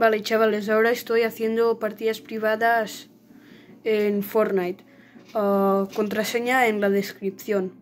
Vale, chavales, ahora estoy haciendo partidas privadas en Fortnite. Ah, contraseña en la descripción.